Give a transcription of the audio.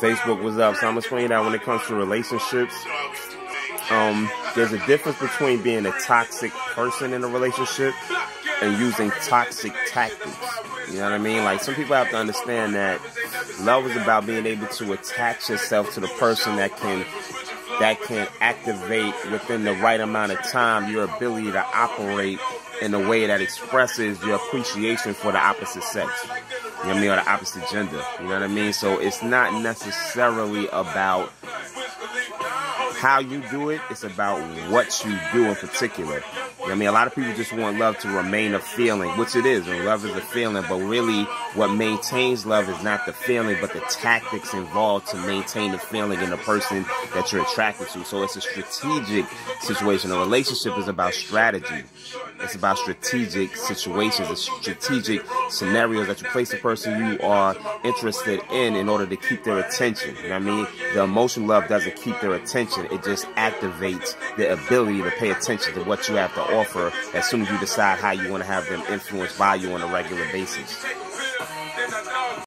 Facebook was up. So I'm gonna explain that when it comes to relationships. Um, there's a difference between being a toxic person in a relationship and using toxic tactics. You know what I mean? Like some people have to understand that love is about being able to attach yourself to the person that can that can activate within the right amount of time your ability to operate in a way that expresses your appreciation for the opposite sex. You know what I mean? Or the opposite gender. You know what I mean? So it's not necessarily about how you do it, it's about what you do in particular. I mean, a lot of people just want love to remain a feeling, which it is, and love is a feeling, but really what maintains love is not the feeling, but the tactics involved to maintain the feeling in the person that you're attracted to. So it's a strategic situation. A relationship is about strategy. It's about strategic situations, strategic scenarios that you place the person you are interested in in order to keep their attention. You know what I mean? The emotion love doesn't keep their attention it just activates the ability to pay attention to what you have to offer as soon as you decide how you want to have them influenced by you on a regular basis.